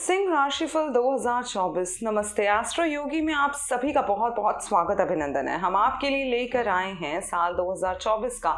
सिंह राशिफल 2024 नमस्ते एस्ट्रो योगी में आप सभी का बहुत बहुत स्वागत, अभिनंदन है। हम आपके लिए लेकर आए हैं साल 2024 का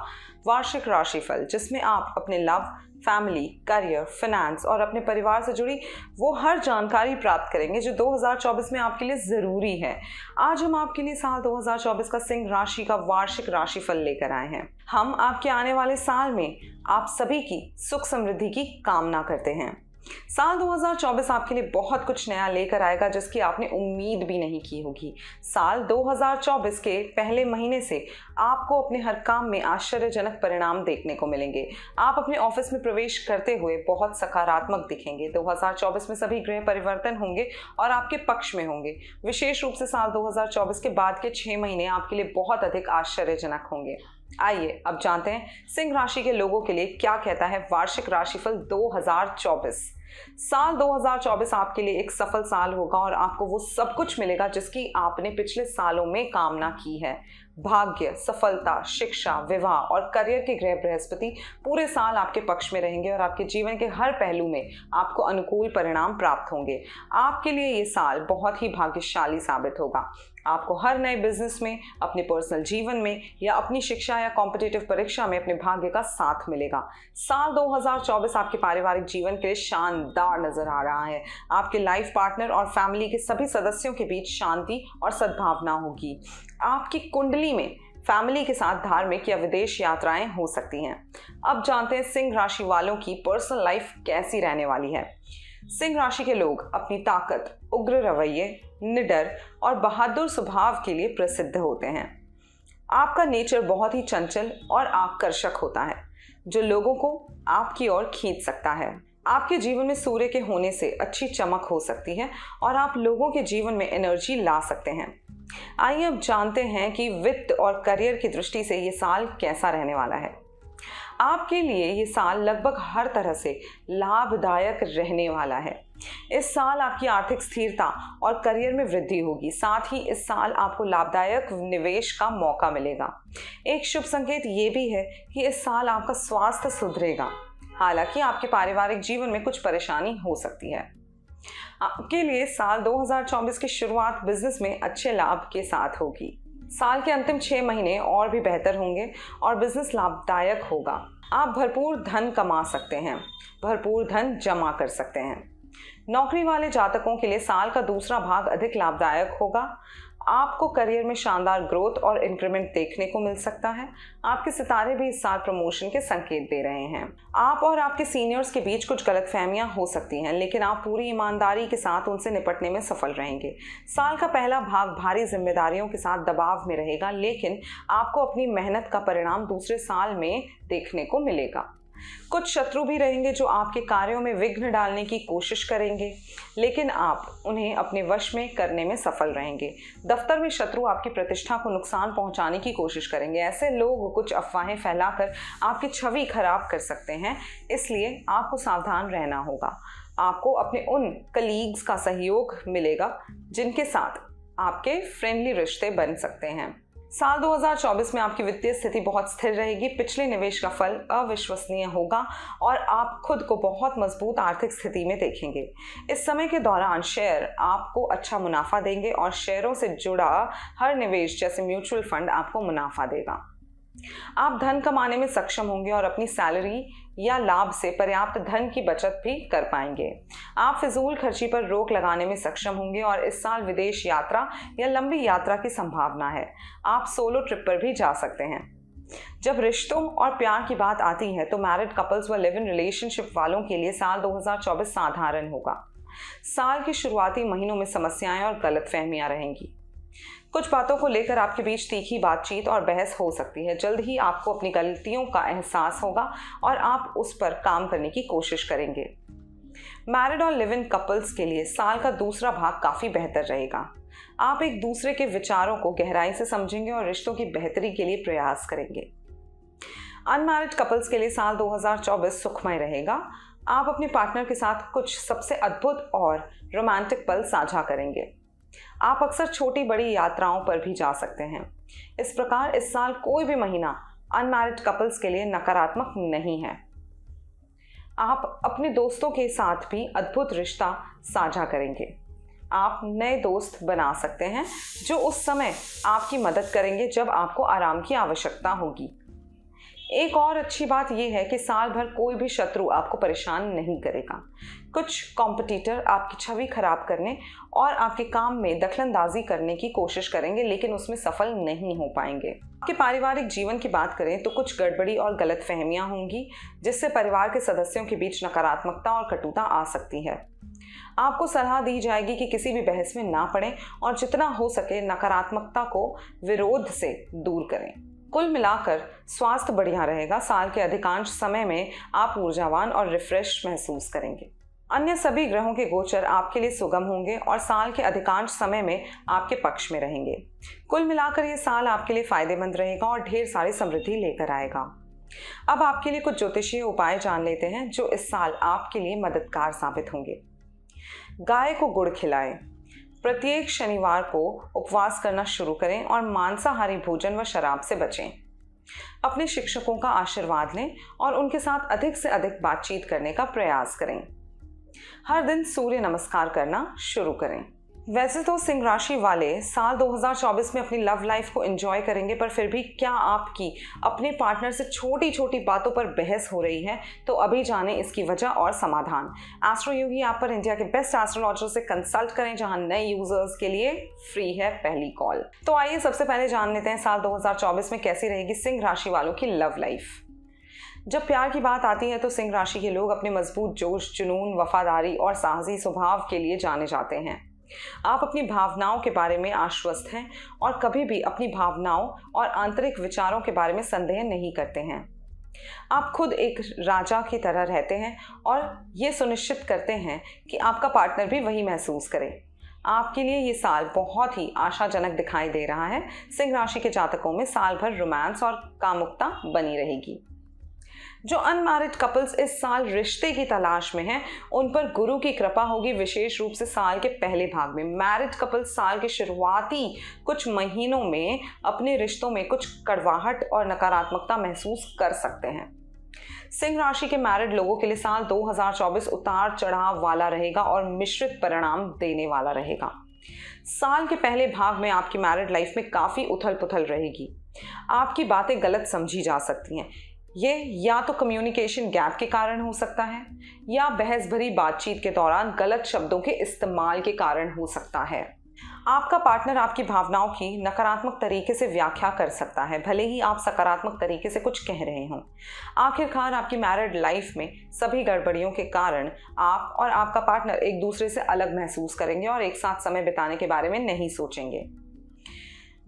वार्षिक राशिफल, जिसमें आप अपने लव, फैमिली, करियर फाइनेंस और अपने परिवार से जुड़ी वो हर जानकारी प्राप्त करेंगे जो 2024 में आपके लिए ज़रूरी है। आज हम आपके लिए साल 2024 का सिंह राशि का वार्षिक राशिफल लेकर आए हैं। हम आपके आने वाले साल में आप सभी की सुख समृद्धि की कामना करते हैं। साल 2024 आपके लिए बहुत कुछ नया लेकर आएगा, जिसकी आपने उम्मीद भी नहीं की होगी। साल 2024 के पहले महीने से आपको अपने हर काम में आश्चर्यजनक परिणाम देखने को मिलेंगे। आप अपने ऑफ़िस में प्रवेश करते हुए बहुत सकारात्मक दिखेंगे। 2024 में सभी ग्रह परिवर्तन होंगे और आपके पक्ष में होंगे। विशेष रूप से साल 2024 के बाद के छह महीने आपके लिए बहुत अधिक आश्चर्यजनक होंगे। आइए, अब जानते हैं सिंह राशि के लोगों के लिए क्या कहता है वार्षिक राशिफल 2024 साल 2024 आपके लिए एक सफल साल होगा और आपको वो सब कुछ मिलेगा जिसकी आपने पिछले सालों में कामना की है। भाग्य, सफलता, शिक्षा, विवाह और करियर के ग्रह बृहस्पति पूरे साल आपके पक्ष में रहेंगे और आपके जीवन के हर पहलू में आपको अनुकूल परिणाम प्राप्त होंगे। आपके लिए ये साल बहुत ही भाग्यशाली साबित होगा। आपको हर नए बिज़नेस में, अपने पर्सनल जीवन में या अपनी शिक्षा या कॉम्पिटेटिव परीक्षा में अपने भाग्य का साथ मिलेगा। साल 2024 आपके पारिवारिक जीवन के लिए शानदार नज़र आ रहा है। आपके लाइफ पार्टनर और फैमिली के सभी सदस्यों के बीच शांति और सद्भावना होगी। आपकी कुंडली में फैमिली के साथ धार्मिक या विदेश यात्राएँ हो सकती हैं। अब जानते हैं सिंह राशि वालों की पर्सनल लाइफ कैसी रहने वाली है। सिंह राशि के लोग, अपनी ताकत, उग्र रवैये निडर और बहादुर स्वभाव के लिए प्रसिद्ध होते हैं। आपका नेचर बहुत ही चंचल और आकर्षक होता है, जो लोगों को आपकी ओर खींच सकता है। आपके जीवन में सूर्य के होने से अच्छी चमक हो सकती है और आप लोगों के जीवन में एनर्जी ला सकते हैं। आइए अब जानते हैं कि वित्त और करियर की दृष्टि से ये साल कैसा रहने वाला है। आपके लिए ये साल लगभग हर तरह से लाभदायक रहने वाला है। इस साल आपकी आर्थिक स्थिरता और करियर में वृद्धि होगी। साथ ही इस साल आपको लाभदायक निवेश का मौका मिलेगा। एक शुभ संकेत ये भी है कि इस साल आपका स्वास्थ्य सुधरेगा। हालाँकि आपके पारिवारिक जीवन में कुछ परेशानी हो सकती है। आपके लिए साल 2024 की शुरुआत बिज़नेस में अच्छे लाभ के साथ होगी। साल के अंतिम छः महीने और भी बेहतर होंगे और बिज़नेस लाभदायक होगा। आप भरपूर धन कमा सकते हैं, भरपूर धन जमा कर सकते हैं। नौकरी वाले जातकों के लिए साल का दूसरा भाग अधिक लाभदायक होगा। आपको करियर में शानदार ग्रोथ और इंक्रीमेंट देखने को मिल सकता है। आपके सितारे भी इस साल प्रमोशन के संकेत दे रहे हैं। आप और आपके सीनियर्स के बीच कुछ गलत फहमियाँ हो सकती हैं, लेकिन आप पूरी ईमानदारी के साथ उनसे निपटने में सफल रहेंगे। साल का पहला भाग भारी जिम्मेदारियों के साथ दबाव में रहेगा, लेकिन आपको अपनी मेहनत का परिणाम दूसरे साल में देखने को मिलेगा। कुछ शत्रु भी रहेंगे जो आपके कार्यों में विघ्न डालने की कोशिश करेंगे, लेकिन आप उन्हें अपने वश में करने में सफल रहेंगे। दफ्तर में शत्रु आपकी प्रतिष्ठा को नुकसान पहुँचाने की कोशिश करेंगे। ऐसे लोग कुछ अफवाहें फैलाकर आपकी छवि खराब कर सकते हैं, इसलिए आपको सावधान रहना होगा। आपको अपने उन कलीग्स का सहयोग मिलेगा जिनके साथ आपके फ्रेंडली रिश्ते बन सकते हैं। साल 2024 में आपकी वित्तीय स्थिति बहुत स्थिर रहेगी। पिछले निवेश का फल अविश्वसनीय होगा और आप खुद को बहुत मज़बूत आर्थिक स्थिति में देखेंगे। इस समय के दौरान शेयर आपको अच्छा मुनाफा देंगे और शेयरों से जुड़ा हर निवेश जैसे म्यूचुअल फंड आपको मुनाफा देगा। आप धन कमाने में सक्षम होंगे और अपनी सैलरी या लाभ से पर्याप्त धन की बचत भी कर पाएँगे। आप फिजूल खर्ची पर रोक लगाने में सक्षम होंगे और इस साल विदेश यात्रा या लंबी यात्रा की संभावना है। आप सोलो ट्रिप पर भी जा सकते हैं। जब रिश्तों और प्यार की बात आती है तो मैरिड कपल्स व लिव इन रिलेशनशिप वालों के लिए साल 2024 साधारण होगा। साल के शुरुआती महीनों में समस्याएँ और गलतफहमियाँ रहेंगी। कुछ बातों को लेकर आपके बीच तीखी बातचीत और बहस हो सकती है। जल्द ही आपको अपनी गलतियों का एहसास होगा और आप उस पर काम करने की कोशिश करेंगे। मैरिड और लिव इन कपल्स के लिए साल का दूसरा भाग काफ़ी बेहतर रहेगा। आप एक दूसरे के विचारों को गहराई से समझेंगे और रिश्तों की बेहतरी के लिए प्रयास करेंगे। अनमैरिड कपल्स के लिए साल 2024 सुखमय रहेगा। आप अपने पार्टनर के साथ कुछ सबसे अद्भुत और रोमांटिक पल साझा करेंगे। आप अक्सर छोटी बड़ी यात्राओं पर भी जा सकते हैं। इस प्रकार इस साल कोई भी महीना अनमैरिड कपल्स के लिए नकारात्मक नहीं है। आप अपने दोस्तों के साथ भी अद्भुत रिश्ता साझा करेंगे। आप नए दोस्त बना सकते हैं, जो उस समय आपकी मदद करेंगे जब आपको आराम की आवश्यकता होगी। एक और अच्छी बात यह है कि साल भर कोई भी शत्रु आपको परेशान नहीं करेगा। कुछ कॉम्पिटिटर आपकी छवि खराब करने और आपके काम में दखलंदाजी करने की कोशिश करेंगे, लेकिन उसमें सफल नहीं हो पाएँगे। आपके पारिवारिक जीवन की बात करें तो कुछ गड़बड़ी और गलत फहमियाँ होंगी, जिससे परिवार के सदस्यों के बीच नकारात्मकता और कटुता आ सकती है। आपको सलाह दी जाएगी कि किसी भी बहस में ना पड़ें और जितना हो सके नकारात्मकता को विरोध से दूर करें। कुल मिलाकर स्वास्थ्य बढ़िया रहेगा। साल के अधिकांश समय में आप ऊर्जावान और रिफ्रेश महसूस करेंगे। अन्य सभी ग्रहों के गोचर आपके लिए सुगम होंगे और साल के अधिकांश समय में आपके पक्ष में रहेंगे। कुल मिलाकर ये साल आपके लिए फ़ायदेमंद रहेगा और ढेर सारी समृद्धि लेकर आएगा। अब आपके लिए कुछ ज्योतिषीय उपाय जान लेते हैं, जो इस साल आपके लिए मददगार साबित होंगे। गाय को गुड़ खिलाएँ। प्रत्येक शनिवार को उपवास करना शुरू करें और मांसाहारी भोजन व शराब से बचें। अपने शिक्षकों का आशीर्वाद लें और उनके साथ अधिक से अधिक बातचीत करने का प्रयास करें। हर दिन सूर्य नमस्कार करना शुरू करें। वैसे तो सिंह राशि वाले साल 2024 में अपनी लव लाइफ को एंजॉय करेंगे, पर फिर भी क्या आपकी अपने पार्टनर से छोटी छोटी बातों पर बहस हो रही है? तो अभी जाने इसकी वजह और समाधान। एस्ट्रो योगी ऐप पर इंडिया के बेस्ट एस्ट्रोलॉजर से कंसल्ट करें, जहाँ नए यूज़र्स के लिए फ्री है पहली कॉल तो आइए सबसे पहले जान लेते हैं साल दो हज़ार चौबीस में कैसी रहेगी सिंह राशि वालों की लव लाइफ जब प्यार की बात आती है तो सिंह राशि के लोग अपने मज़बूत जोश, जुनून, वफादारी और साहसी स्वभाव के लिए जाने जाते हैं। आप अपनी भावनाओं के बारे में आश्वस्त हैं और कभी भी अपनी भावनाओं और आंतरिक विचारों के बारे में संदेह नहीं करते हैं। आप खुद एक राजा की तरह रहते हैं और ये सुनिश्चित करते हैं कि आपका पार्टनर भी वही महसूस करे। आपके लिए ये साल बहुत ही आशाजनक दिखाई दे रहा है। सिंह राशि के जातकों में साल भर रोमांस और कामुकता बनी रहेगी। जो अनमैरिड कपल्स इस साल रिश्ते की तलाश में हैं, उन पर गुरु की कृपा होगी विशेष रूप से साल के पहले भाग में। मैरिड कपल्स साल के शुरुआती कुछ महीनों में अपने रिश्तों में कुछ कड़वाहट और नकारात्मकता महसूस कर सकते हैं। सिंह राशि के मैरिड लोगों के लिए साल 2024 उतार चढ़ाव वाला रहेगा और मिश्रित परिणाम देने वाला रहेगा। साल के पहले भाग में आपकी मैरिड लाइफ में काफ़ी उथल पुथल रहेगी। आपकी बातें गलत समझी जा सकती हैं। ये या तो कम्युनिकेशन गैप के कारण हो सकता है, या बहस भरी बातचीत के दौरान गलत शब्दों के इस्तेमाल के कारण हो सकता है। आपका पार्टनर आपकी भावनाओं की नकारात्मक तरीके से व्याख्या कर सकता है, भले ही आप सकारात्मक तरीके से कुछ कह रहे हों। आखिरकार आपकी मैरिड लाइफ में सभी गड़बड़ियों के कारण आप और आपका पार्टनर एक दूसरे से अलग महसूस करेंगे और एक साथ समय बिताने के बारे में नहीं सोचेंगे।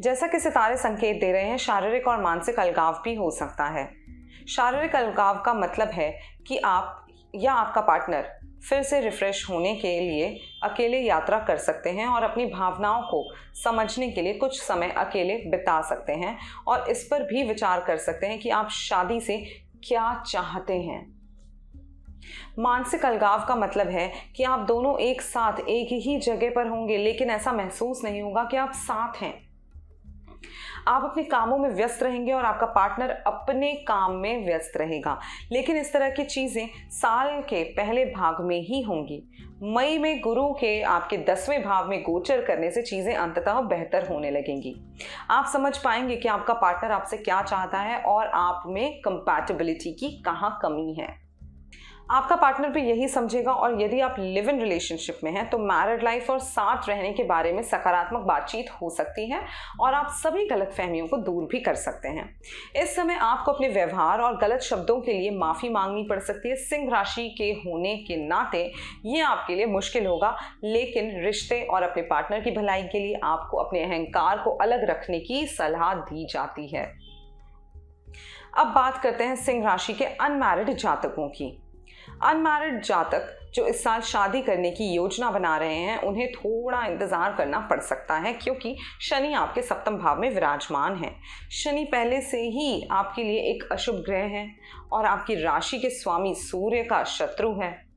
जैसा कि सितारे संकेत दे रहे हैं, शारीरिक और मानसिक अलगाव भी हो सकता है। शारीरिक अलगाव का मतलब है कि आप या आपका पार्टनर फिर से रिफ्रेश होने के लिए अकेले यात्रा कर सकते हैं और अपनी भावनाओं को समझने के लिए कुछ समय अकेले बिता सकते हैं और इस पर भी विचार कर सकते हैं कि आप शादी से क्या चाहते हैं। मानसिक अलगाव का मतलब है कि आप दोनों एक साथ एक ही जगह पर होंगे, लेकिन ऐसा महसूस नहीं होगा कि आप साथ हैं। आप अपने कामों में व्यस्त रहेंगे और आपका पार्टनर अपने काम में व्यस्त रहेगा। लेकिन इस तरह की चीज़ें साल के पहले भाग में ही होंगी। मई में गुरु के आपके दसवें भाव में गोचर करने से चीज़ें अंततः बेहतर होने लगेंगी। आप समझ पाएँगे कि आपका पार्टनर आपसे क्या चाहता है और आप में कंपैटिबिलिटी की कहाँ कमी है। आपका पार्टनर भी यही समझेगा और यदि आप लिव इन रिलेशनशिप में हैं तो मैरिड लाइफ और साथ रहने के बारे में सकारात्मक बातचीत हो सकती है और आप सभी गलत फहमियों को दूर भी कर सकते हैं। इस समय आपको अपने व्यवहार और गलत शब्दों के लिए माफ़ी मांगनी पड़ सकती है। सिंह राशि के होने के नाते ये आपके लिए मुश्किल होगा, लेकिन रिश्ते और अपने पार्टनर की भलाई के लिए आपको अपने अहंकार को अलग रखने की सलाह दी जाती है। अब बात करते हैं सिंह राशि के अनमैरिड जातकों की। अनमैरिड जातक जो इस साल शादी करने की योजना बना रहे हैं, उन्हें थोड़ा इंतज़ार करना पड़ सकता है, क्योंकि शनि आपके सप्तम भाव में विराजमान है। शनि पहले से ही आपके लिए एक अशुभ ग्रह है और आपकी राशि के स्वामी सूर्य का शत्रु है।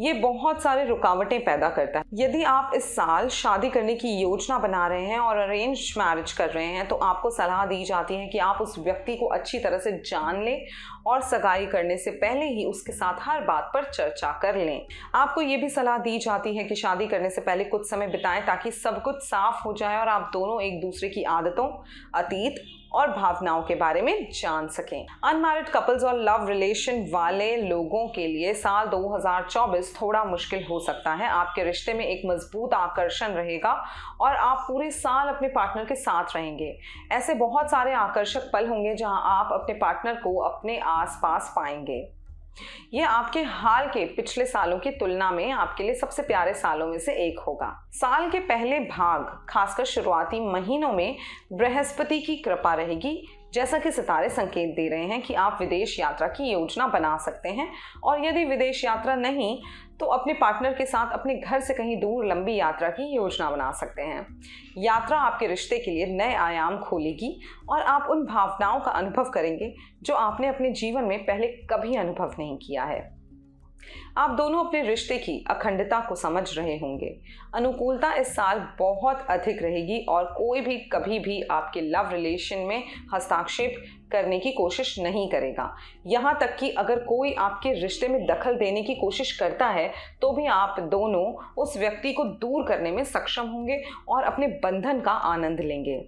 ये बहुत सारे रुकावटें पैदा करता है। यदि आप इस साल शादी करने की योजना बना रहे हैं और अरेंज मैरिज कर रहे हैं तो आपको सलाह दी जाती है कि आप उस व्यक्ति को अच्छी तरह से जान लें और सगाई करने से पहले ही उसके साथ हर बात पर चर्चा कर लें। आपको ये भी सलाह दी जाती है कि शादी करने से पहले कुछ समय बिताएँ ताकि सब कुछ साफ़ हो जाए और आप दोनों एक दूसरे की आदतों, अतीत और भावनाओं के बारे में जान सकें। अनमैरिड कपल्स और लव रिलेशन वाले लोगों के लिए साल 2024 थोड़ा मुश्किल हो सकता है। आपके रिश्ते में एक मज़बूत आकर्षण रहेगा और आप पूरे साल अपने पार्टनर के साथ रहेंगे। ऐसे बहुत सारे आकर्षक पल होंगे जहाँ आप अपने पार्टनर को अपने आसपास पाएँगे। ये आपके हाल के पिछले सालों की तुलना में आपके लिए सबसे प्यारे सालों में से एक होगा। साल के पहले भाग, खासकर शुरुआती महीनों में, बृहस्पति की कृपा रहेगी। जैसा कि सितारे संकेत दे रहे हैं कि आप विदेश यात्रा की योजना बना सकते हैं। और यदि विदेश यात्रा नहीं तो अपने पार्टनर के साथ अपने घर से कहीं दूर लंबी यात्रा की योजना बना सकते हैं। यात्रा आपके रिश्ते के लिए नए आयाम खोलेगी और आप उन भावनाओं का अनुभव करेंगे जो आपने अपने जीवन में पहले कभी अनुभव नहीं किया है। आप दोनों अपने रिश्ते की अखंडता को समझ रहे होंगे। अनुकूलता इस साल बहुत अधिक रहेगी और कोई भी, कभी भी आपके लव रिलेशन में हस्ताक्षेप करने की कोशिश नहीं करेगा। यहाँ तक कि अगर कोई आपके रिश्ते में दखल देने की कोशिश करता है तो भी आप दोनों उस व्यक्ति को दूर करने में सक्षम होंगे और अपने बंधन का आनंद लेंगे।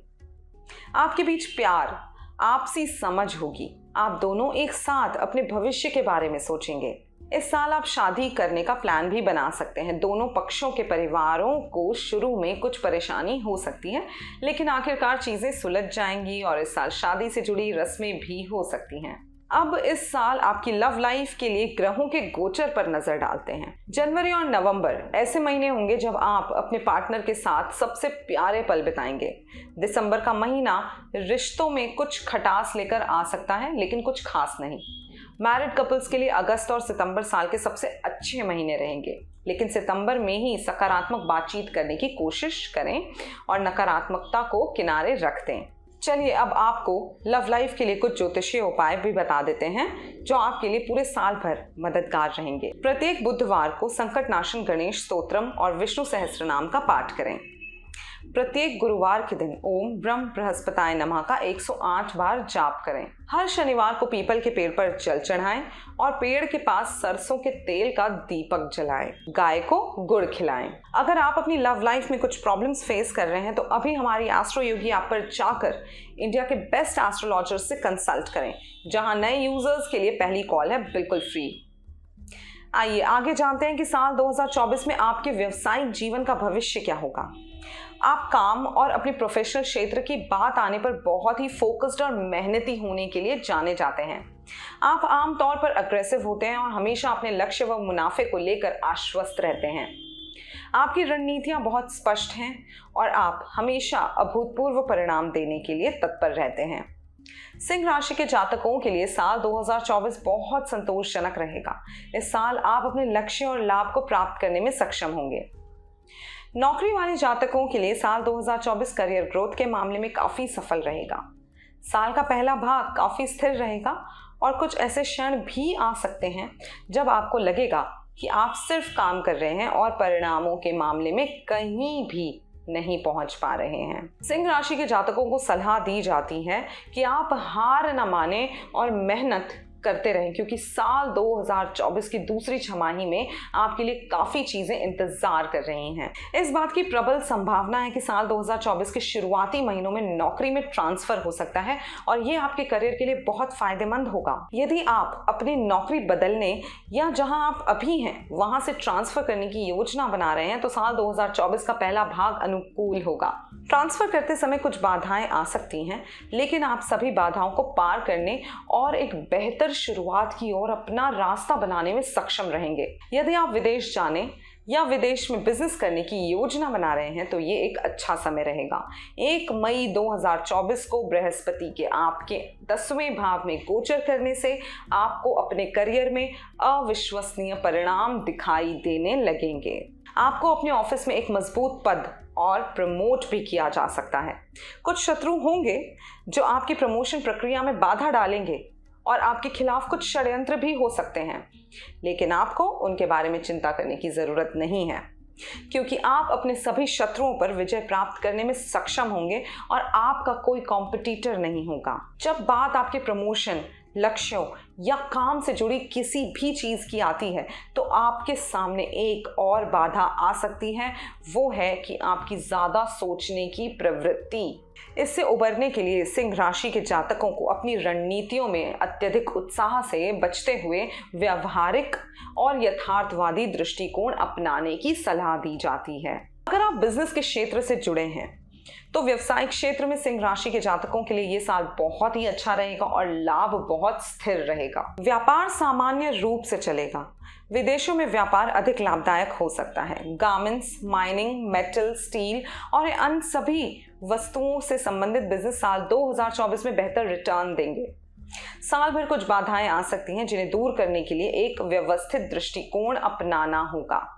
आपके बीच प्यार, आपसी समझ होगी। आप दोनों एक साथ अपने भविष्य के बारे में सोचेंगे। इस साल आप शादी करने का प्लान भी बना सकते हैं। दोनों पक्षों के परिवारों को शुरू में कुछ परेशानी हो सकती है, लेकिन आखिरकार चीज़ें सुलझ जाएँगी और इस साल शादी से जुड़ी रस्में भी हो सकती हैं। अब इस साल आपकी लव लाइफ के लिए ग्रहों के गोचर पर नज़र डालते हैं। जनवरी और नवंबर ऐसे महीने होंगे जब आप अपने पार्टनर के साथ सबसे प्यारे पल बिताएँगे। दिसंबर का महीना रिश्तों में कुछ खटास लेकर आ सकता है, लेकिन कुछ खास नहीं। मैरिड कपल्स के लिए अगस्त और सितंबर साल के सबसे अच्छे महीने रहेंगे। लेकिन सितंबर में ही सकारात्मक बातचीत करने की कोशिश करें और नकारात्मकता को किनारे रख दें। चलिए, अब आपको लव लाइफ के लिए कुछ ज्योतिषीय उपाय भी बता देते हैं, जो आपके लिए पूरे साल भर मददगार रहेंगे। प्रत्येक बुधवार को संकट नाशन गणेश स्तोत्रम और विष्णु सहस्त्र नाम का पाठ करें। प्रत्येक गुरुवार के दिन ओम ब्रह्म बृहस्पताय नमः का 108 बार जाप करें। हर शनिवार को पीपल के पेड़ पर जल चढ़ाएँ और पेड़ के पास सरसों के तेल का दीपक जलाएँ। गाय को गुड़ खिलाएँ। अगर आप अपनी लव लाइफ में कुछ प्रॉब्लम्स फेस कर रहे हैं तो अभी हमारी एस्ट्रो योगी आप पर जाकर इंडिया के बेस्ट एस्ट्रोलॉजर से कंसल्ट करें, जहाँ नए यूज़र्स के लिए पहली कॉल है बिल्कुल फ्री। आइए, आगे जानते हैं कि साल 2024 में आपके व्यवसायिक जीवन का भविष्य क्या होगा। आप काम और अपने प्रोफेशनल क्षेत्र की बात आने पर बहुत ही फोकस्ड और मेहनती होने के लिए जाने जाते हैं। आप आमतौर पर अग्रेसिव होते हैं और हमेशा अपने लक्ष्य व मुनाफे को लेकर आश्वस्त रहते हैं। आपकी रणनीतियाँ बहुत स्पष्ट हैं और आप हमेशा अभूतपूर्व परिणाम देने के लिए तत्पर रहते हैं। सिंह राशि के जातकों के लिए साल 2024 बहुत संतोषजनक रहेगा। इस साल आप अपने लक्ष्य और लाभ को प्राप्त करने में सक्षम होंगे। नौकरी वाले जातकों के लिए साल 2024 करियर ग्रोथ के मामले में काफ़ी सफल रहेगा। साल का पहला भाग काफ़ी स्थिर रहेगा और कुछ ऐसे क्षण भी आ सकते हैं जब आपको लगेगा कि आप सिर्फ़ काम कर रहे हैं और परिणामों के मामले में कहीं भी नहीं पहुँच पा रहे हैं। सिंह राशि के जातकों को सलाह दी जाती है कि आप हार न माने और मेहनत करते रहें, क्योंकि साल 2024 की दूसरी छमाही में आपके लिए काफ़ी चीज़ें इंतज़ार कर रही हैं। इस बात की प्रबल संभावना है कि साल 2024 के शुरुआती महीनों में नौकरी में ट्रांसफ़र हो सकता है और ये आपके करियर के लिए बहुत फ़ायदेमंद होगा। यदि आप अपनी नौकरी बदलने या जहाँ आप अभी हैं, वहाँ से ट्रांसफ़र करने की योजना बना रहे हैं तो साल 2024 का पहला भाग अनुकूल होगा। ट्रांसफ़र करते समय कुछ बाधाएँ आ सकती हैं, लेकिन आप सभी बाधाओं को पार करने और एक बेहतर शुरुआत की ओर अपना रास्ता बनाने में सक्षम रहेंगे। यदि आप विदेश जाने या विदेश में बिज़नेस करने की योजना बना रहे हैं तो ये एक अच्छा समय रहेगा। एक मई 2024 को बृहस्पति के आपके दसवें भाव में गोचर करने से आपको अपने करियर में अविश्वसनीय परिणाम दिखाई देने लगेंगे। आपको अपने ऑफ़िस में एक मज़बूत पद और प्रमोट भी किया जा सकता है। कुछ शत्रु होंगे जो आपकी प्रमोशन प्रक्रिया में बाधा डालेंगे। और आपके खिलाफ कुछ षड्यंत्र भी हो सकते हैं। लेकिन आपको उनके बारे में चिंता करने की ज़रूरत नहीं है, क्योंकि आप अपने सभी शत्रुओं पर विजय प्राप्त करने में सक्षम होंगे और आपका कोई कॉम्पिटिटर नहीं होगा। जब बात आपके प्रमोशन, लक्ष्यों या काम से जुड़ी किसी भी चीज़ की आती है तो आपके सामने एक और बाधा आ सकती है, वो है कि आपकी ज़्यादा सोचने की प्रवृत्ति। इससे उबरने के लिए सिंह राशि के जातकों को अपनी रणनीतियों में अत्यधिक उत्साह से बचते हुए व्यवहारिक और यथार्थवादी दृष्टिकोण अपनाने की सलाह दी जाती है। अगर आप बिज़नेस के क्षेत्र से जुड़े हैं तो व्यवसायिक क्षेत्र में सिंह राशि के जातकों के लिए ये साल बहुत ही अच्छा रहेगा और लाभ बहुत स्थिर रहेगा। व्यापार सामान्य रूप से चलेगा। विदेशों में व्यापार अधिक लाभदायक हो सकता है। गार्मेंट्स माइनिंग मेटल स्टील और अन्य सभी वस्तुओं से संबंधित बिज़नेस साल 2024 में बेहतर रिटर्न देंगे। साल भर कुछ बाधाएँ आ सकती हैं जिन्हें दूर करने के लिए एक व्यवस्थित दृष्टिकोण अपनाना होगा।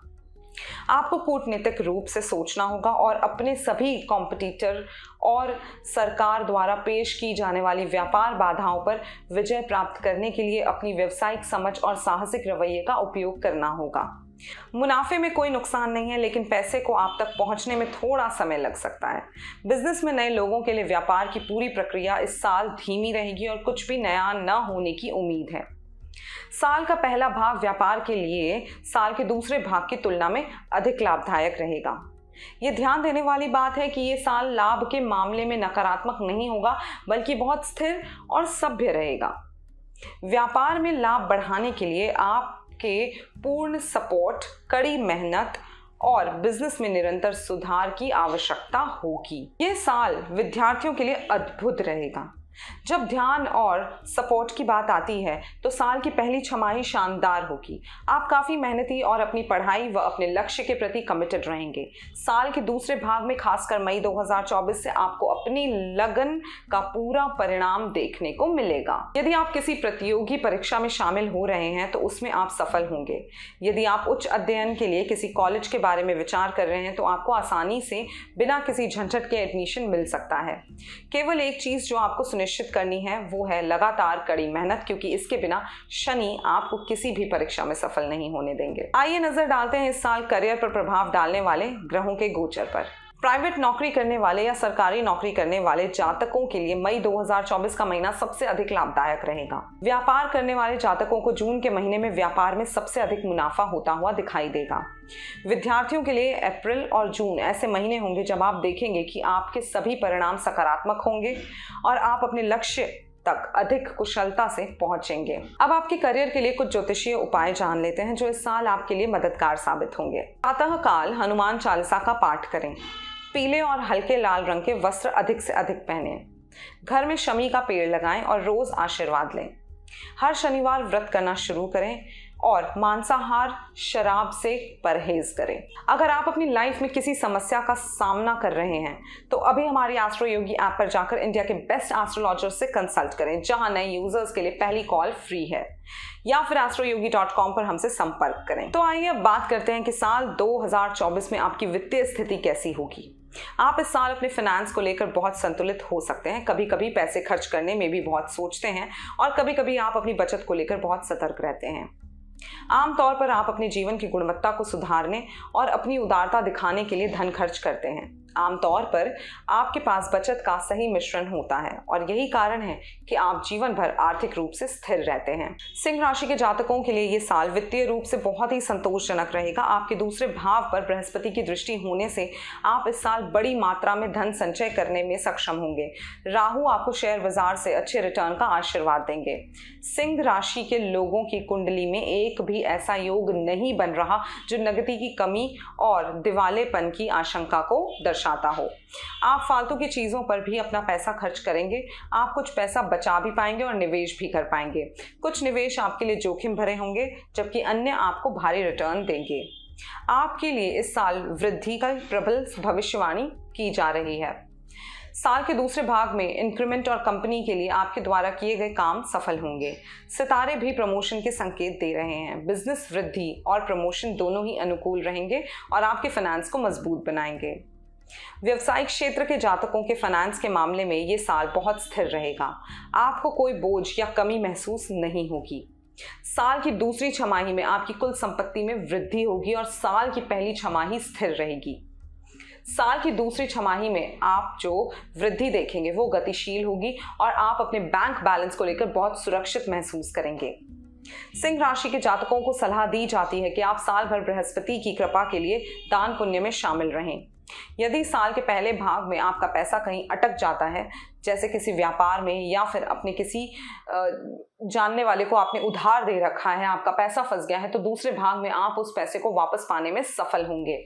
आपको कूटनीतिक रूप से सोचना होगा और अपने सभी कॉम्पिटिटर और सरकार द्वारा पेश की जाने वाली व्यापार बाधाओं पर विजय प्राप्त करने के लिए अपनी व्यवसायिक समझ और साहसिक रवैये का उपयोग करना होगा। मुनाफे में कोई नुकसान नहीं है, लेकिन पैसे को आप तक पहुँचने में थोड़ा समय लग सकता है। बिज़नेस में नए लोगों के लिए व्यापार की पूरी प्रक्रिया इस साल धीमी रहेगी और कुछ भी नया न होने की उम्मीद है। साल का पहला भाग व्यापार के लिए साल के दूसरे भाग की तुलना में अधिक लाभदायक रहेगा। ये ध्यान देने वाली बात है कि ये साल लाभ के मामले में नकारात्मक नहीं होगा, बल्कि बहुत स्थिर और सभ्य रहेगा। व्यापार में लाभ बढ़ाने के लिए आपके पूर्ण सपोर्ट, कड़ी मेहनत और बिज़नेस में निरंतर सुधार की आवश्यकता होगी। ये साल विद्यार्थियों के लिए अद्भुत रहेगा। जब ध्यान और सपोर्ट की बात आती है तो साल की पहली छमाही शानदार होगी। आप काफ़ी मेहनती और अपनी पढ़ाई व अपने लक्ष्य के प्रति कमिटेड रहेंगे। साल के दूसरे भाग में, खासकर मई 2024 से आपको अपनी लगन का पूरा परिणाम देखने को मिलेगा। यदि आप किसी प्रतियोगी परीक्षा में शामिल हो रहे हैं तो उसमें आप सफल होंगे। यदि आप उच्च अध्ययन के लिए किसी कॉलेज के बारे में विचार कर रहे हैं तो आपको आसानी से बिना किसी झंझट के एडमिशन मिल सकता है। केवल एक चीज़ जो आपको सुनिश्चित सुनिश्चित करनी है, वो है लगातार कड़ी मेहनत, क्योंकि इसके बिना शनि आपको किसी भी परीक्षा में सफल नहीं होने देंगे। आइए नज़र डालते हैं इस साल करियर पर प्रभाव डालने वाले ग्रहों के गोचर पर। प्राइवेट नौकरी करने वाले या सरकारी नौकरी करने वाले जातकों के लिए मई 2024 का महीना सबसे अधिक लाभदायक रहेगा। व्यापार करने वाले जातकों को जून के महीने में व्यापार में सबसे अधिक मुनाफा होता हुआ दिखाई देगा। विद्यार्थियों के लिए अप्रैल और जून ऐसे महीने होंगे जब आप देखेंगे कि आपके सभी परिणाम सकारात्मक होंगे और आप अपने लक्ष्य तक अधिक कुशलता से पहुँचेंगे। अब आपके करियर के लिए कुछ ज्योतिषीय उपाय जान लेते हैं, जो इस साल आपके लिए मददगार साबित होंगे। प्रातः काल हनुमान चालीसा का पाठ करें। पीले और हल्के लाल रंग के वस्त्र अधिक से अधिक पहने। घर में शमी का पेड़ लगाएँ और रोज आशीर्वाद लें। हर शनिवार व्रत करना शुरू करें। और मांसाहार शराब से परहेज करें। अगर आप अपनी लाइफ में किसी समस्या का सामना कर रहे हैं तो अभी हमारी एस्ट्रो योगी ऐप पर जाकर इंडिया के बेस्ट एस्ट्रोलॉजर से कंसल्ट करें, जहाँ नए यूज़र्स के लिए पहली कॉल फ्री है। या फिर एस्ट्रोयोगी डॉट कॉम पर हमसे संपर्क करें। तो आइए अब बात करते हैं कि साल 2024 में आपकी वित्तीय स्थिति कैसी होगी। आप इस साल अपने फाइनेंस को लेकर बहुत संतुलित हो सकते हैं। कभी कभी पैसे खर्च करने में भी बहुत सोचते हैं और कभी कभी आप अपनी बचत को लेकर बहुत सतर्क रहते हैं। आमतौर पर आप अपने जीवन की गुणवत्ता को सुधारने और अपनी उदारता दिखाने के लिए धन खर्च करते हैं। आमतौर पर आपके पास बचत का सही मिश्रण होता है और यही कारण है कि आप जीवन भर आर्थिक रूप से स्थिर रहते हैं। सिंह राशि के जातकों के लिए ये साल वित्तीय रूप से बहुत ही संतोषजनक रहेगा। आपके दूसरे भाव पर बृहस्पति की दृष्टि होने से आप इस साल बड़ी मात्रा में धन संचय करने में सक्षम होंगे। राहु आपको शेयर बाज़ार से अच्छे रिटर्न का आशीर्वाद देंगे। सिंह राशि के लोगों की कुंडली में एक भी ऐसा योग नहीं बन रहा जो नगदी की कमी और दिवालेपन की आशंका को दर्शा दर्शाता हो। आप फालतू की चीज़ों पर भी अपना पैसा खर्च करेंगे, आप कुछ पैसा बचा भी पाएँगे और निवेश भी कर पाएँगे। कुछ निवेश आपके लिए जोखिम भरे होंगे, जबकि अन्य आपको भारी रिटर्न देंगे। आपके लिए इस साल वृद्धि का प्रबल भविष्यवाणी की जा रही है। साल के दूसरे भाग में इंक्रीमेंट और कंपनी के लिए आपके द्वारा किए गए काम सफल होंगे। सितारे भी प्रमोशन के संकेत दे रहे हैं। बिज़नेस वृद्धि और प्रमोशन दोनों ही अनुकूल रहेंगे और आपके फाइनेंस को मज़बूत बनाएँगे। व्यवसायिक क्षेत्र के जातकों के फाइनेंस के मामले में ये साल बहुत स्थिर रहेगा। आपको कोई बोझ या कमी महसूस नहीं होगी। साल की दूसरी छमाही में आपकी कुल संपत्ति में वृद्धि होगी और साल की पहली छमाही स्थिर रहेगी। साल की दूसरी छमाही में आप जो वृद्धि देखेंगे, वो गतिशील होगी और आप अपने बैंक बैलेंस को लेकर बहुत सुरक्षित महसूस करेंगे। सिंह राशि के जातकों को सलाह दी जाती है कि आप साल भर बृहस्पति की कृपा के लिए दान पुण्य में शामिल रहें। यदि साल के पहले भाग में आपका पैसा कहीं अटक जाता है, जैसे किसी व्यापार में या फिर अपने किसी जानने वाले को आपने उधार दे रखा है, आपका पैसा फंस गया है तो दूसरे भाग में आप उस पैसे को वापस पाने में सफल होंगे।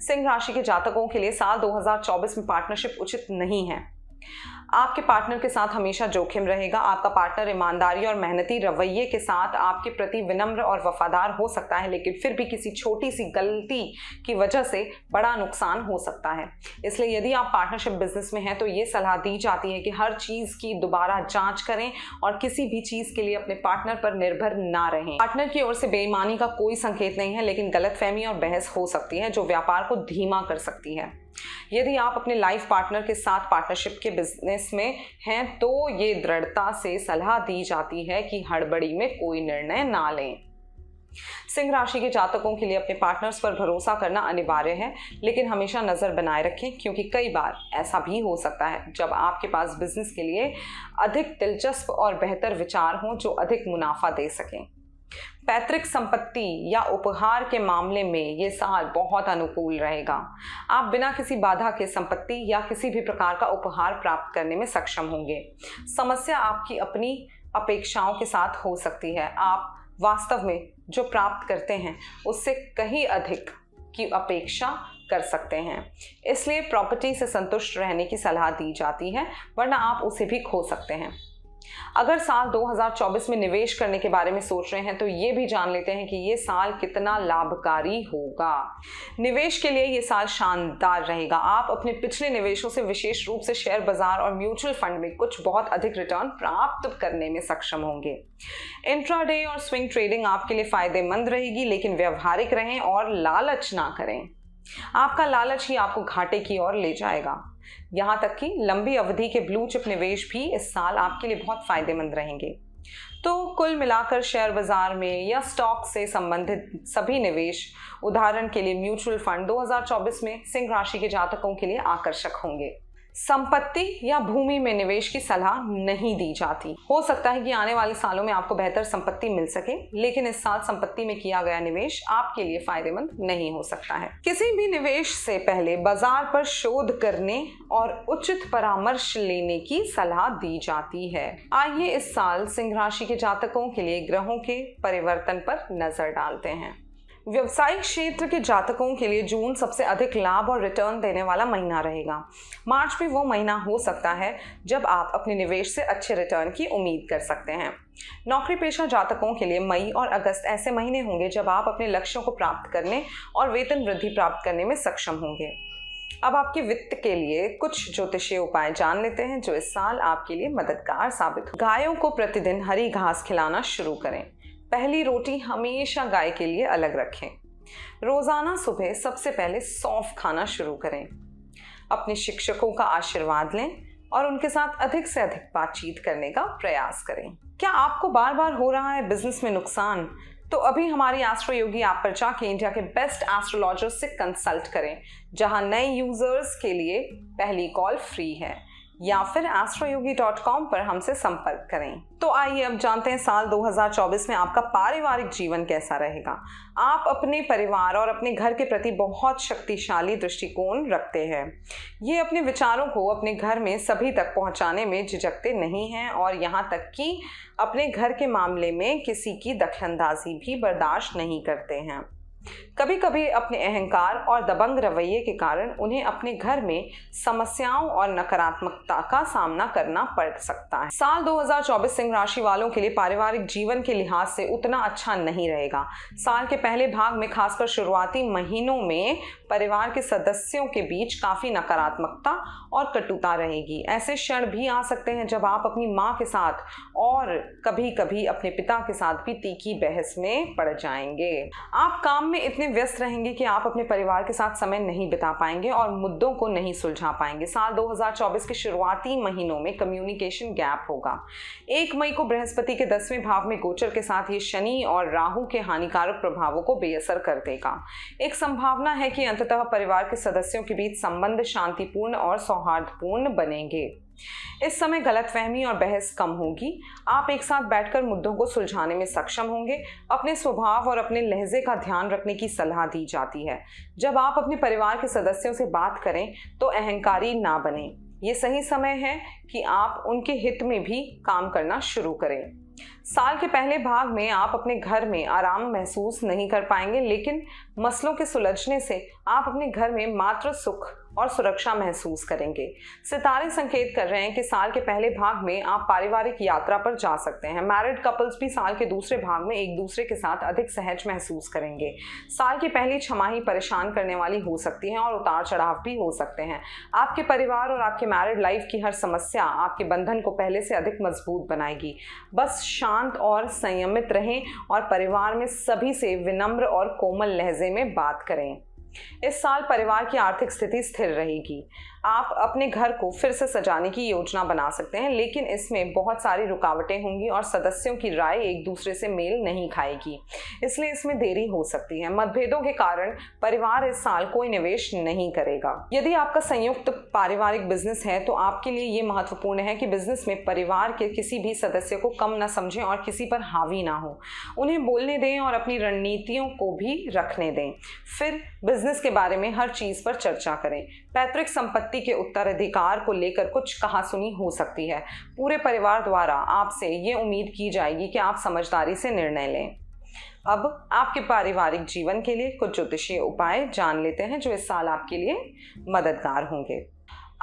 सिंह राशि के जातकों के लिए साल 2024 में पार्टनरशिप उचित नहीं है। आपके पार्टनर के साथ हमेशा जोखिम रहेगा, आपका पार्टनर ईमानदारी और मेहनती रवैये के साथ आपके प्रति विनम्र और वफादार हो सकता है, लेकिन फिर भी किसी छोटी सी गलती की वजह से बड़ा नुकसान हो सकता है। इसलिए यदि आप पार्टनरशिप बिज़नेस में हैं तो ये सलाह दी जाती है कि हर चीज़ की दोबारा जाँच करें और किसी भी चीज़ के लिए अपने पार्टनर पर निर्भर ना रहें। पार्टनर की ओर से बेईमानी का कोई संकेत नहीं है, लेकिन गलतफहमी और बहस हो सकती है, जो व्यापार को धीमा कर सकती है। यदि आप अपने लाइफ पार्टनर के साथ पार्टनरशिप के बिज़नेस में हैं तो ये दृढ़ता से सलाह दी जाती है कि हड़बड़ी में कोई निर्णय ना लें। सिंह राशि के जातकों के लिए अपने पार्टनर्स पर भरोसा करना अनिवार्य है, लेकिन हमेशा नज़र बनाए रखें, क्योंकि कई बार ऐसा भी हो सकता है। जब आपके पास बिज़नेस के लिए अधिक दिलचस्प और बेहतर विचार हों, जो अधिक मुनाफा दे सकें। पैतृक संपत्ति या उपहार के मामले में ये साल बहुत अनुकूल रहेगा। आप बिना किसी बाधा के संपत्ति या किसी भी प्रकार का उपहार प्राप्त करने में सक्षम होंगे। समस्या आपकी अपनी अपेक्षाओं के साथ हो सकती है। आप वास्तव में जो प्राप्त करते हैं, उससे कहीं अधिक की अपेक्षा कर सकते हैं। इसलिए प्रॉपर्टी से संतुष्ट रहने की सलाह दी जाती है, वरना आप उसे भी खो सकते हैं। अगर साल 2024 में निवेश करने के बारे में सोच रहे हैं तो ये भी जान लेते हैं कि ये साल कितना लाभकारी होगा। निवेश के लिए ये साल शानदार रहेगा। आप अपने पिछले निवेशों से विशेष रूप से शेयर बाज़ार और म्यूचुअल फंड में कुछ बहुत अधिक रिटर्न प्राप्त करने में सक्षम होंगे। इंट्राडे और स्विंग ट्रेडिंग आपके लिए फ़ायदेमंद रहेगी, लेकिन व्यवहारिक रहें और लालच ना करें। आपका लालच ही आपको घाटे की ओर ले जाएगा। यहाँ तक कि लंबी अवधि के ब्लू चिप निवेश भी इस साल आपके लिए बहुत फ़ायदेमंद रहेंगे। तो कुल मिलाकर शेयर बाज़ार में या स्टॉक से संबंधित सभी निवेश उदाहरण के लिए म्यूचुअल फंड 2024 में सिंह राशि के जातकों के लिए आकर्षक होंगे। संपत्ति या भूमि में निवेश की सलाह नहीं दी जाती। हो सकता है कि आने वाले सालों में आपको बेहतर संपत्ति मिल सके, लेकिन इस साल संपत्ति में किया गया निवेश आपके लिए फ़ायदेमंद नहीं हो सकता है। किसी भी निवेश से पहले बाज़ार पर शोध करने और उचित परामर्श लेने की सलाह दी जाती है। आइए इस साल सिंह राशि के जातकों के लिए ग्रहों के परिवर्तन पर नज़र डालते हैं। व्यवसायिक क्षेत्र के जातकों के लिए जून सबसे अधिक लाभ और रिटर्न देने वाला महीना रहेगा। मार्च भी वो महीना हो सकता है जब आप अपने निवेश से अच्छे रिटर्न की उम्मीद कर सकते हैं। नौकरी पेशा जातकों के लिए मई और अगस्त ऐसे महीने होंगे जब आप अपने लक्ष्यों को प्राप्त करने और वेतन वृद्धि प्राप्त करने में सक्षम होंगे। अब आपके वित्त के लिए कुछ ज्योतिषीय उपाय जान लेते हैं जो इस साल आपके लिए मददगार साबित हो। गायों को प्रतिदिन हरी घास खिलाना शुरू करें। पहली रोटी हमेशा गाय के लिए अलग रखें। रोज़ाना सुबह सबसे पहले सौंफ खाना शुरू करें। अपने शिक्षकों का आशीर्वाद लें और उनके साथ अधिक से अधिक बातचीत करने का प्रयास करें। क्या आपको बार बार हो रहा है बिज़नेस में नुकसान? तो अभी हमारी एस्ट्रो योगी ऐप पर जाके इंडिया के बेस्ट एस्ट्रोलॉजर्स से कंसल्ट करें, जहाँ नए यूज़र्स के लिए पहली कॉल फ्री है। या फिर कॉम पर हमसे संपर्क करें। तो आइए अब जानते हैं साल 2024 में आपका पारिवारिक जीवन कैसा रहेगा। आप अपने परिवार और अपने घर के प्रति बहुत शक्तिशाली दृष्टिकोण रखते हैं। ये अपने विचारों को अपने घर में सभी तक पहुँचाने में झिझकते नहीं हैं और यहाँ तक कि अपने घर के मामले में किसी की दखलंदाजी भी बर्दाश्त नहीं करते हैं। कभी कभी अपने अहंकार और दबंग रवैये के कारण उन्हें अपने घर में समस्याओं और नकारात्मकता का सामना करना पड़ सकता है। साल 2024 सिंह राशि वालों के लिए पारिवारिक जीवन के लिहाज से उतना अच्छा नहीं रहेगा। साल के पहले भाग में खासकर शुरुआती महीनों में परिवार के सदस्यों के बीच काफ़ी नकारात्मकता और कटुता रहेगी। ऐसे क्षण भी आ सकते हैं जब आप अपनी माँ के साथ और कभी कभी अपने पिता के साथ भी तीखी बहस में पड़ जाएँगे। आप काम में इतने व्यस्त रहेंगे कि आप अपने परिवार के साथ समय नहीं बिता पाएँगे और मुद्दों को नहीं सुलझा पाएँगे। साल 2024 के शुरुआती महीनों में कम्युनिकेशन गैप होगा। एक मई को बृहस्पति के दसवें भाव में गोचर के साथ ये शनि और राहु के हानिकारक प्रभावों को बेअसर कर देगा। एक संभावना है कि अंततः परिवार के सदस्यों के बीच संबंध शांतिपूर्ण और सौहार्दपूर्ण बनेंगे। इस समय गलतफहमी और बहस कम होगी। आप एक साथ बैठकर मुद्दों को सुलझाने में सक्षम होंगे। अपने स्वभाव और अपने लहजे का ध्यान रखने की सलाह दी जाती है। जब आप अपने परिवार के सदस्यों से बात करें तो अहंकारी ना बने। ये सही समय है कि आप उनके हित में भी काम करना शुरू करें। साल के पहले भाग में आप अपने घर में आराम महसूस नहीं कर पाएँगे, लेकिन मसलों के सुलझने से आप अपने घर में मात्र सुख और सुरक्षा महसूस करेंगे। सितारे संकेत कर रहे हैं कि साल के पहले भाग में आप पारिवारिक यात्रा पर जा सकते हैं। मैरिड कपल्स भी साल के दूसरे भाग में एक दूसरे के साथ अधिक सहज महसूस करेंगे। साल की पहली छमाही परेशान करने वाली हो सकती है और उतार चढ़ाव भी हो सकते हैं। आपके परिवार और आपके मैरिड लाइफ की हर समस्या आपके बंधन को पहले से अधिक मज़बूत बनाएगी। बस शांत और संयमित रहें और परिवार में सभी से विनम्र और कोमल लहजे में बात करें। इस साल परिवार की आर्थिक स्थिति स्थिर रहेगी। आप अपने घर को फिर से सजाने की योजना बना सकते हैं, लेकिन इसमें बहुत सारी रुकावटें होंगी और सदस्यों की राय एक दूसरे से मेल नहीं खाएगी। इसलिए इसमें देरी हो सकती है। मतभेदों के कारण परिवार इस साल कोई निवेश नहीं करेगा। यदि आपका संयुक्त पारिवारिक बिज़नेस है तो आपके लिए ये महत्वपूर्ण है कि बिज़नेस में परिवार के किसी भी सदस्य को कम ना समझें और किसी पर हावी ना हो। उन्हें बोलने दें और अपनी रणनीतियों को भी रखने दें। फिर बिज़नेस के बारे में हर चीज़ पर चर्चा करें। पैतृक संपत्ति के उत्तराधिकार को लेकर कुछ कहा सुनी हो सकती है। पूरे परिवार द्वारा आपसे ये उम्मीद की जाएगी कि आप समझदारी से निर्णय लें। अब आपके पारिवारिक जीवन के लिए कुछ ज्योतिषीय उपाय जान लेते हैं जो इस साल आपके लिए मददगार होंगे।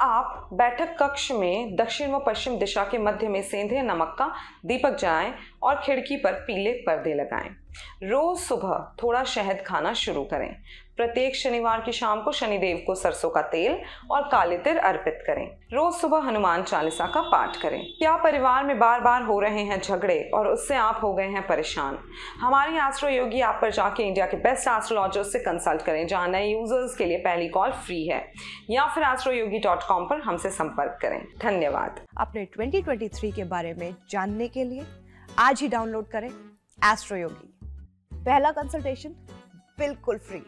आप बैठक कक्ष में दक्षिण व पश्चिम दिशा के मध्य में सेंधे नमक का दीपक जलाएँ और खिड़की पर पीले पर्दे लगाएँ। रोज सुबह थोड़ा शहद खाना शुरू करें। प्रत्येक शनिवार की शाम को शनिदेव को सरसों का तेल और काले तिर अर्पित करें। रोज सुबह हनुमान चालीसा का पाठ करें। क्या परिवार में बार बार हो रहे हैं झगड़े और उससे आप हो गए हैं परेशान? हमारी एस्ट्रो योगी ऐप पर जाके इंडिया के बेस्ट एस्ट्रोलॉजर्स से कंसल्ट करें, जहाँ नए यूज़र्स के लिए पहली कॉल फ्री है। या फिर एस्ट्रोयोगी डॉट कॉम पर हमसे संपर्क करें। धन्यवाद। अपने 2023 के बारे में जानने के लिए आज ही डाउनलोड करें एस्ट्रो योगी पहला कंसल्टेशन बिल्कुल फ्री